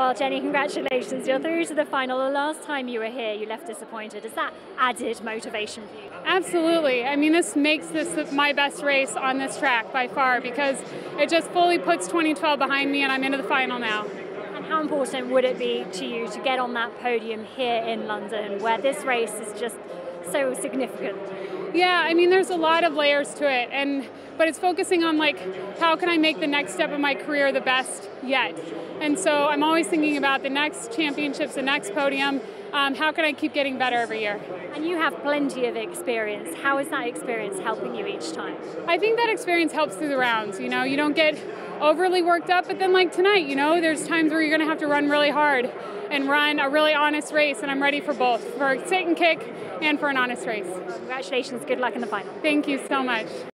Well, Jenny, congratulations. You're through to the final. The last time you were here, you left disappointed. Is that added motivation for you? Absolutely. I mean, this makes this my best race on this track by far because it just fully puts 2012 behind me and I'm into the final now. And how important would it be to you to get on that podium here in London where this race is just so significant? Yeah, I mean, there's a lot of layers to it, and but it's focusing on like how can I make the next step of my career the best yet. And so I'm always thinking about the next championships, the next podium. Um, how can I keep getting better every year? And you have plenty of experience. How is that experience helping you each time? I think that experience helps through the rounds. You know, you don't get overly worked up, but then like tonight, you know, there's times where you're going to have to run really hard and run a really honest race, and I'm ready for both, for a sit and kick and for an honest race. Congratulations. Good luck in the final. Thank you so much.